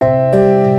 Música